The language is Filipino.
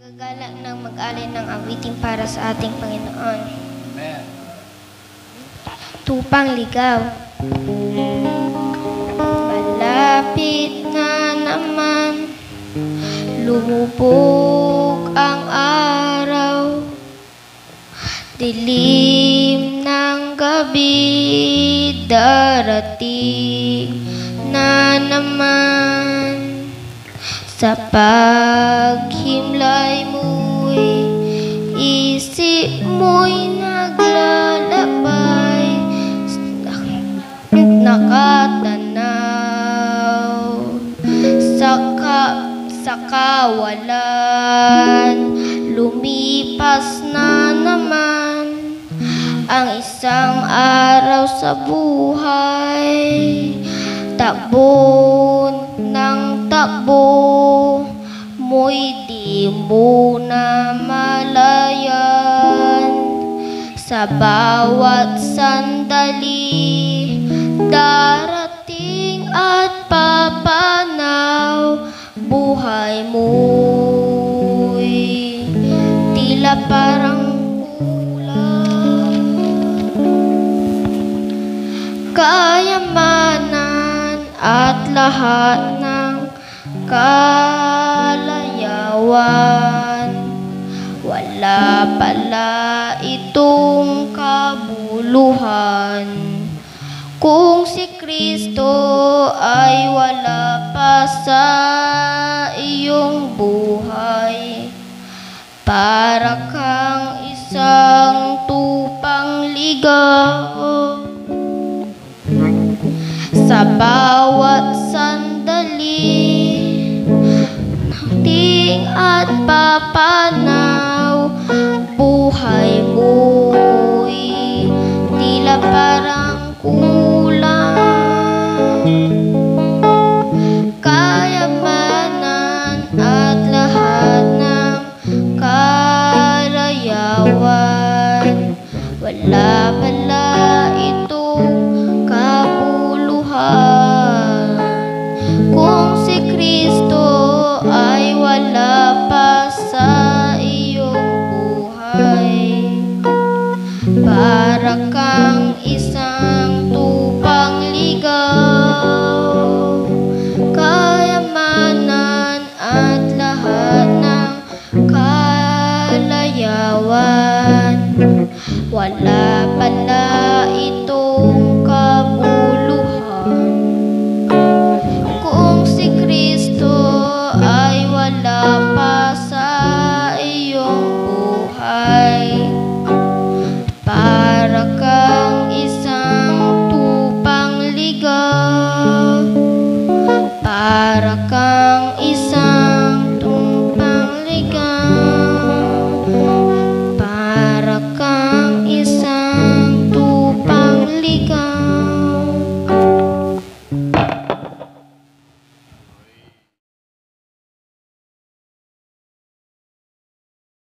Nagagalak ng mag-alin ng awiting para sa ating Panginoon. Amen. Tupang ligaw. Malapit na naman, lumubog ang araw. Dilim ng gabi, darating na naman. Sa paghimlay mo'y naglalakbay nakatanaw sa, ka, sa kawalan. Lumipas na naman ang isang araw sa buhay. Takbo ng takbo mo'y di mo na malayan sa bawat sandali darating at papanaw buhay mo'y tila parang kayamanan at lahat ng kalayawan wala pala kabuluhan kung si Kristo ay wala pa sa iyong buhay para kang isang tupang ligaw sa bawat sandali ting at papanaw jarak